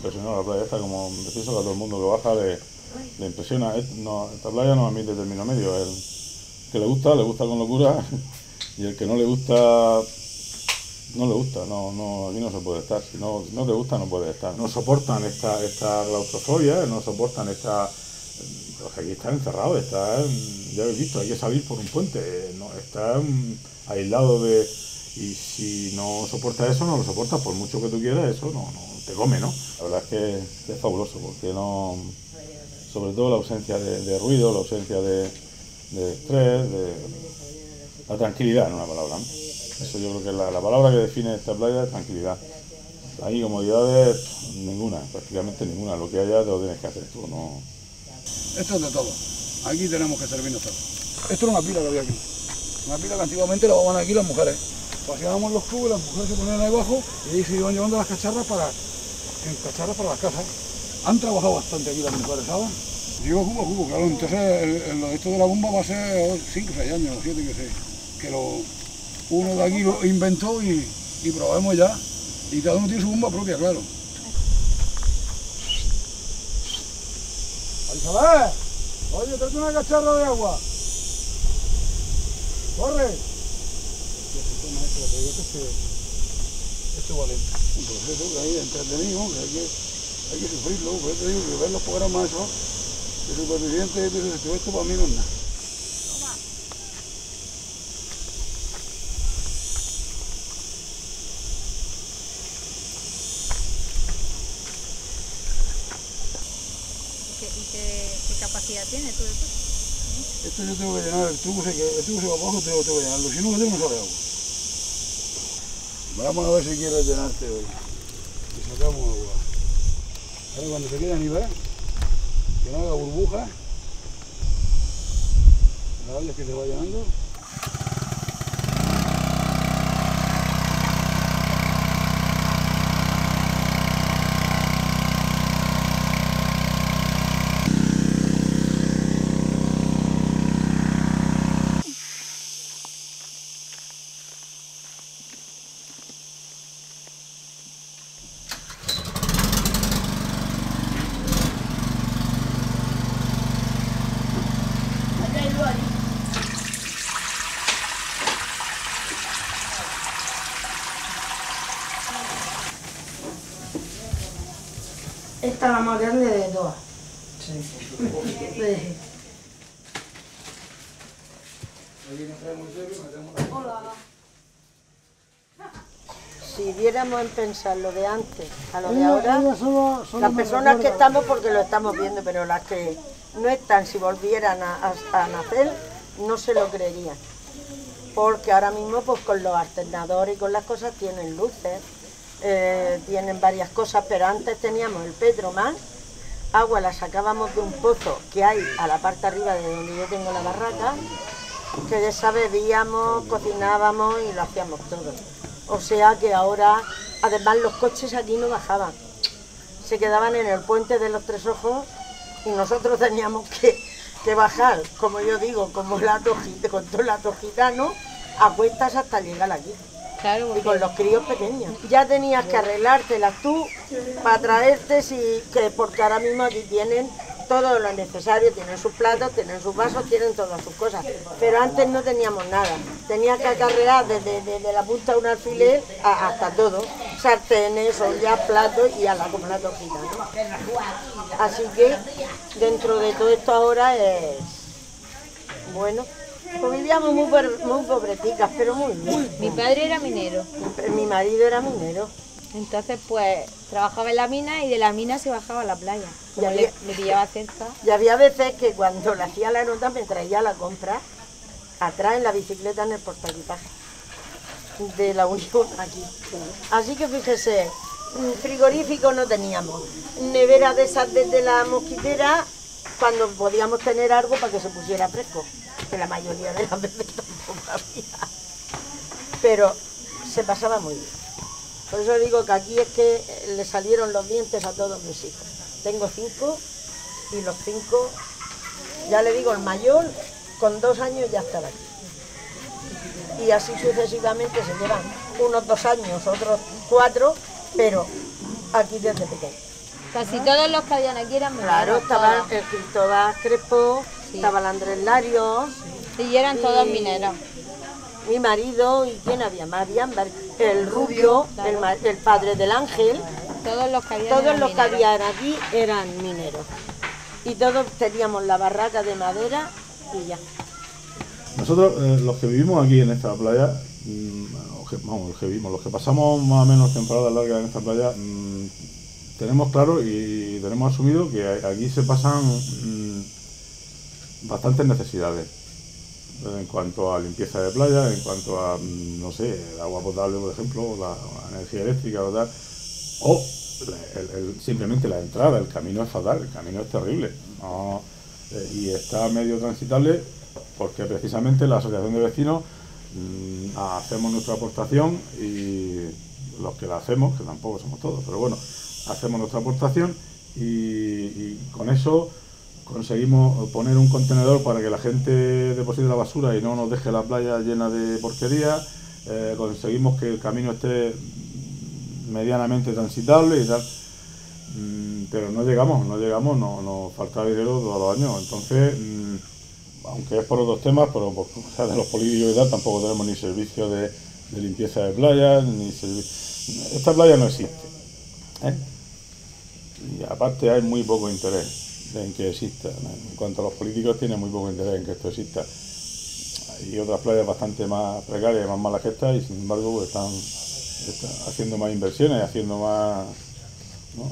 impresionó la playa esta, como pienso que a todo el mundo que baja le, le impresiona. Es- no, esta playa no admite término medio. El que le gusta, le gusta con locura, y el que no le gusta, no le gusta. No, no, aquí no se puede estar. Si no, no te gusta, no puedes estar. No soportan esta, esta claustrofobia, no soportan esta. Pues aquí están encerrados, están, ya habéis visto, hay que salir por un puente, no, están aislados de... Y si no soportas eso, no lo soportas, por mucho que tú quieras, eso no, no te come, ¿no? La verdad es que es fabuloso, porque no... Sobre todo la ausencia de, ruido, la ausencia de, estrés, de... La tranquilidad, en una palabra. Eso yo creo que es la, la palabra que define esta playa es tranquilidad. Hay comodidades, ninguna, prácticamente ninguna. Lo que haya te lo tienes que hacer tú, no... Esto es de todo. Aquí tenemos que servirnos todo. Esto era una pila que había aquí. Una pila que antiguamente la daban aquí las mujeres. Paseábamos los clubes, las mujeres se ponían ahí abajo y se iban llevando las cacharras para, en cacharras para las casas. Han trabajado bastante aquí las mujeres, ¿sabes? Digo cubo, cubo, claro. Entonces el, el- esto de la bomba va a ser 5 o 6 años, 7 que sé. Que lo, uno de aquí lo inventó y, y probamos ya. Y cada uno tiene su bomba propia, claro. Isabel, oye, tráete una cacharra de agua. Corre. Esto vale un proceso que hay entretenido, que hay que, hay que sufrirlo, por eso te digo que ver los programas esos de supervivientes, pero esto, esto para mí no es nada. ¿Y qué, y qué- qué capacidad tiene todo esto? Esto yo tengo que llenar, el tubo se, que- el tubo se va abajo, tengo, tengo que llenarlo, si no, no sale agua. Vamos a ver si quieres llenarte hoy. Y sacamos agua. Ahora cuando se quede a que no haga burbujas, la vayas que se va llenando. Esta es la más grande de todas. Sí. Si viéramos en pensar lo de antes a lo de ahora, las personas que estamos porque lo estamos viendo, pero las que no están, si volvieran a, a- a nacer, no se lo creerían. Porque ahora mismo pues con los alternadores y con las cosas tienen luces, eh, tienen varias cosas, pero antes teníamos el Petroman, agua la sacábamos de un pozo que hay a la parte arriba de donde yo tengo la barraca, que de esa bebíamos, cocinábamos y lo hacíamos todo. O sea que ahora, además los coches aquí no bajaban, se quedaban en el puente de los tres ojos y nosotros teníamos que, que bajar, como yo digo, como lato, gi- con todo el lato gitano, a cuestas hasta llegar aquí. Claro, Y con los críos pequeños. Ya tenías que arreglártelas tú para traerte, si, que, porque ahora mismo aquí tienen todo lo necesario, tienen sus platos, tienen sus vasos, tienen todas sus cosas. Pero antes no teníamos nada. Tenías que acarrear desde, desde la punta de un alfiler a- hasta todo. Sartenes, ollas, platos y a la como la tojita. Así que dentro de todo esto ahora es bueno. Pues vivíamos muy, muy pobreticas, pero muy bien. Mi padre era minero, Mi marido era minero. entonces pues trabajaba en la mina y de la mina se bajaba a la playa. Le, había- le pillaba cerca. Y había veces que cuando le hacía la nota me traía la compra atrás en la bicicleta en el portaequipaje de la Unión aquí. Así que fíjese, mm, frigorífico no teníamos, nevera de esas desde la mosquitera cuando podíamos tener algo para que se pusiera fresco, que la mayoría de las veces tampoco había. Pero se pasaba muy bien. Por eso digo que aquí es que le salieron los dientes a todos mis hijos. Tengo cinco y los cinco, ya le digo, el mayor con dos años ya estaba aquí. Y así sucesivamente se llevan unos dos años, otros cuatro, pero aquí desde pequeño. Casi todos los que habían aquí eran mineros. Claro, estaba todos. el Cristóbal Crespo, Sí. estaba el Andrés Lario, Sí, y eran todos mineros. mi marido y quién había más, habían var- el rubio, el, el padre del ángel, Todos los que habían todos los que habían aquí eran mineros. Y todos teníamos la barraca de madera y ya. Nosotros, eh, los que vivimos aquí en esta playa, mm, los que, vamos, los que vivimos, los que pasamos más o menos temporadas largas en esta playa, mm, tenemos claro y tenemos asumido que aquí se pasan mm, bastantes necesidades en cuanto a limpieza de playa, en cuanto a, mm, no sé, el agua potable, por ejemplo, la, energía eléctrica o o simplemente la entrada, el camino es fatal, el camino es terrible, eh, y está medio transitable porque precisamente la asociación de vecinos mm, hacemos nuestra aportación y los que la hacemos, que tampoco somos todos, pero bueno, hacemos nuestra aportación y, con eso conseguimos poner un contenedor para que la gente deposite la basura y no nos deje la playa llena de porquería, eh, conseguimos que el camino esté medianamente transitable y tal. Mm, pero no llegamos, no llegamos, no, nos falta dinero todos los años. Entonces, mm, aunque es por otros temas, pero por de los políticos y tal, tampoco tenemos ni servicio de, de limpieza de playas, ni servicio. Esta playa no existe. ¿eh? Y aparte hay muy poco interés en que exista. En cuanto a los políticos, tienen muy poco interés en que esto exista. Hay otras playas bastante más precarias más malas que esta, y sin embargo pues, están, haciendo más inversiones, haciendo más. ¿no?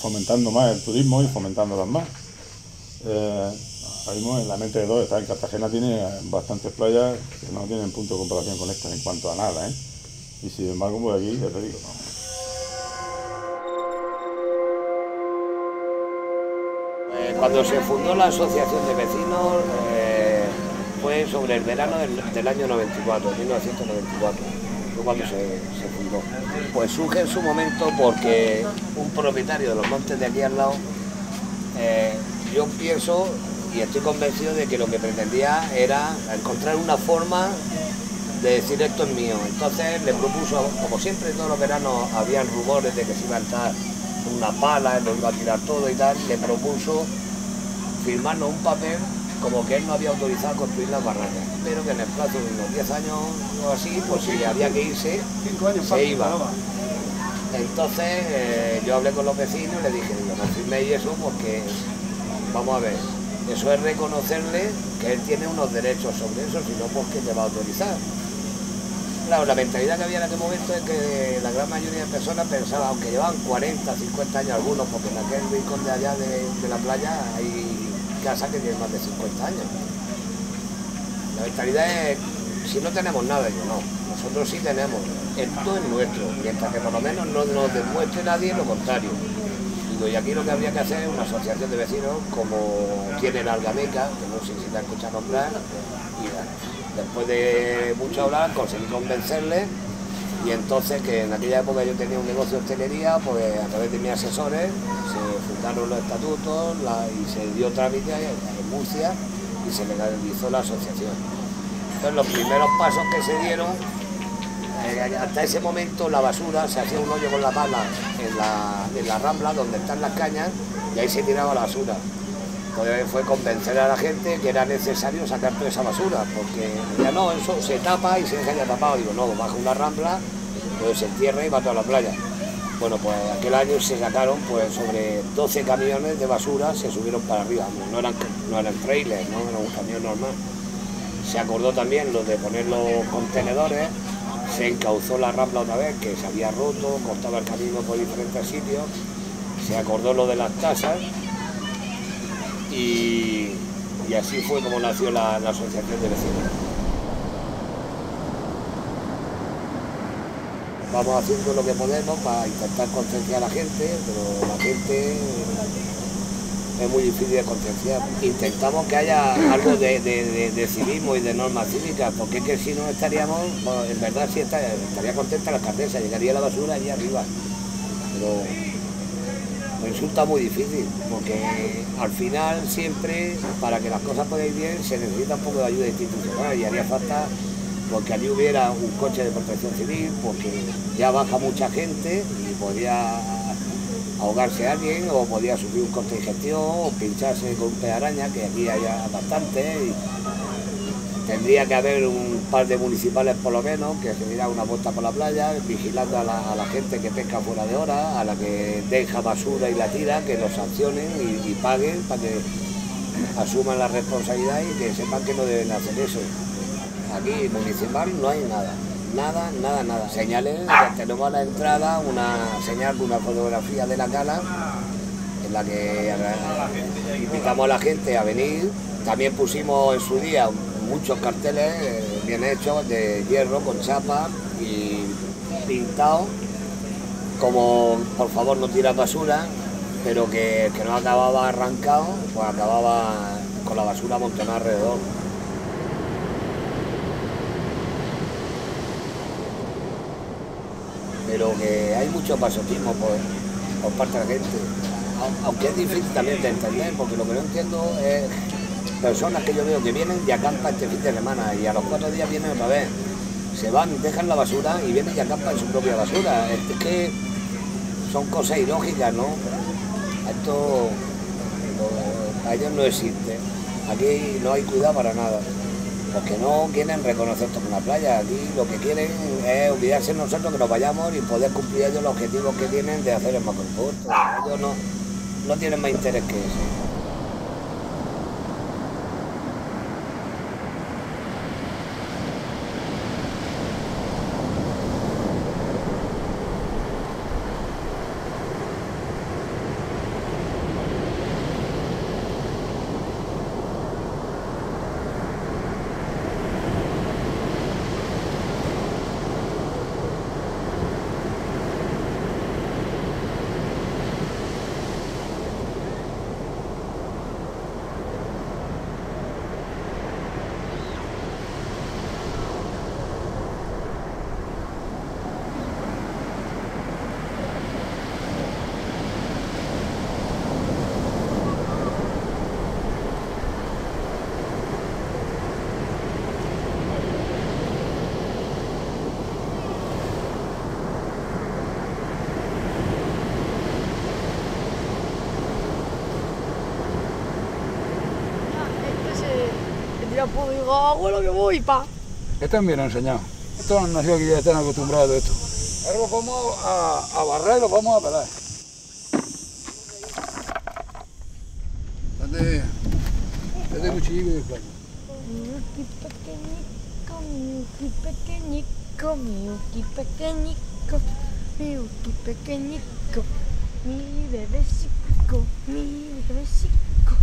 Fomentando más el turismo y fomentándolas más. Eh, ahora en la mente de todos está en Cartagena tiene bastantes playas que no tienen punto de comparación con esta en cuanto a nada, ¿eh? Y sin embargo, pues aquí, ya te digo. Eh, Cuando se fundó la asociación de vecinos eh, fue sobre el verano del, del año 94, 1994, fue cuando se, fundó. Pues surge en su momento porque un propietario de los montes de aquí al lado, eh, yo pienso y estoy convencido de que lo que pretendía era encontrar una forma de decir esto es mío. Entonces le propuso, como siempre todos los veranos habían rumores de que se iba a entrar una pala, él lo iba a tirar todo y tal, le propuso firmarnos un papel como que él no había autorizado construir las barracas, pero que en el plazo de unos 10 años o así, pues si había que irse, años se iba. Entonces eh, yo hablé con los vecinos y le dije, digo, no firméis eso porque, vamos a ver, eso es reconocerle que él tiene unos derechos sobre eso, si no, pues que te va a autorizar. Claro, la mentalidad que había en aquel momento es que la gran mayoría de personas pensaban, aunque llevaban 40, 50 años algunos, porque en aquel rincón de allá de, la playa hay casas que tienen más de 50 años. La mentalidad es, si no tenemos nada, yo no, nosotros sí tenemos, esto es nuestro, mientras que por lo menos no nos demuestre nadie lo contrario. Y aquí lo que habría que hacer es una asociación de vecinos, como tiene la Algameca, que no sé si te has escuchado nombrar, y bueno, después de mucho hablar conseguí convencerle y entonces que en aquella época yo tenía un negocio de hostelería, pues a través de mis asesores se fundaron los estatutos y se dio trámite en Murcia y se legalizó la asociación. Entonces los primeros pasos que se dieron, eh, hasta ese momento la basura se hacía un hoyo con la pala en la, en la rambla donde están las cañas y ahí se tiraba la basura. Fue convencer a la gente que era necesario sacar toda esa basura, porque ya no, eso se tapa y se deja ya tapado. Digo, no, baja una rambla, pues se entierra y va toda la playa. Bueno, pues aquel año se sacaron pues sobre 12 camiones de basura, se subieron para arriba, no eran, no eran trailers, no era un camión normal. Se acordó también lo de poner los contenedores, se encauzó la rambla otra vez, que se había roto, cortaba el camino por diferentes sitios, se acordó lo de las tasas y, así fue como nació la, asociación de vecinos. Vamos haciendo lo que podemos para intentar concienciar a la gente, pero la gente es muy difícil de concienciar. Intentamos que haya algo de, de- de- civismo y de normas cívicas, porque es que si no estaríamos, pues, en verdad sí estaría contenta la alcaldesa, llegaría la basura allí arriba. Resulta muy difícil, porque al final siempre, para que las cosas puedan ir bien, se necesita un poco de ayuda institucional y haría falta porque allí hubiera un coche de protección civil, porque ya baja mucha gente y podría ahogarse alguien o podía sufrir un corte de ingestión o pincharse con un araña, que aquí hay bastante. Tendría que haber un par de municipales por lo menos que se dieran una vuelta por la playa, vigilando a la, gente que pesca fuera de hora, a la que deja basura y la tira, que los sancionen y, y paguen para que asuman la responsabilidad y que sepan que no deben hacer eso. Aquí municipal no hay nada nada, nada, nada. Señales, tenemos a la entrada una señal, una fotografía de la cala en la que invitamos a la gente a venir. También pusimos en su día muchos carteles eh, bien hechos de hierro con chapa y pintados como por favor no tiras basura, pero que, que no acababa arrancado, pues acababa con la basura amontonada alrededor. pero que hay mucho pasotismo por, por parte de la gente, aunque es difícil también de entender, porque lo que no entiendo es personas que yo veo que vienen y acampan este fin de semana y a los cuatro días vienen otra vez, se van, dejan la basura y vienen y acampan su propia basura. Es que son cosas ilógicas, ¿no? Esto a ellos no existe. Aquí no hay cuidado para nada porque no quieren reconocer esto como una playa. Aquí lo que quieren es olvidarse nosotros que nos vayamos y poder cumplir ellos los objetivos que tienen de hacer el macro Ellos no, no tienen más interés que eso. Pues digo, abuelo que voy, pa. Están bien enseñados. Estos han nacido aquí ya están acostumbrados a esto. Ahora los vamos a, a barrer y los vamos a pelar. Date, date cuchillo y después. Miuki pequeñico, miuki pequeñico, miuki pequeñico, miuki pequeñico, mi bebecico, mi bebecico.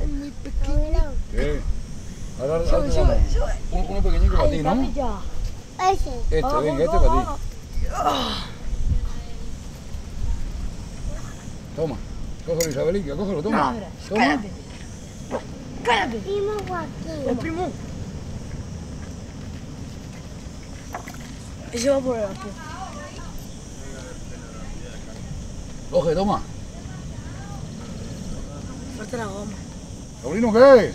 Es muy pequeño. Ahora, ahora sube, sube, sube. Uno, uno pequeñito para ti, ¿no? Ese. Este, venga, este para ti. Toma. Cógelo, Isabelica, cógelo, toma. No, toma. cállate. Cállate. Primo Joaquín. El primo. Ese va por el aquí. Coge, toma. Falta la goma. ¿Sobrino qué?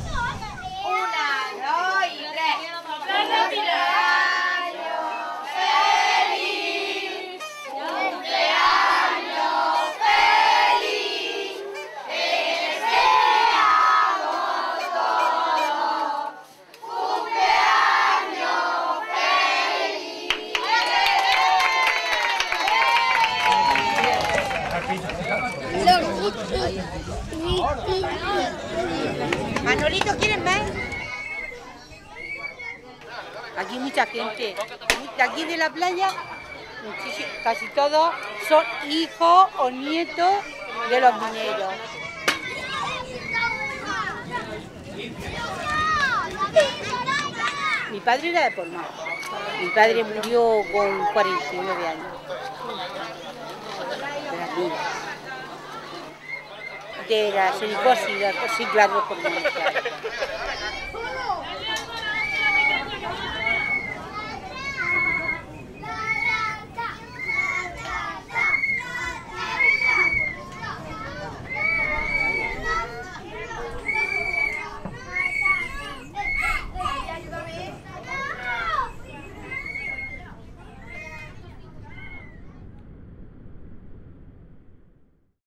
Manolito, ¿quieren ver? Aquí mucha gente. De aquí de la playa, casi todos son hijos o nietos de los mineros. Mi padre era de Porma. Mi padre murió con 49 años de la silicosis, la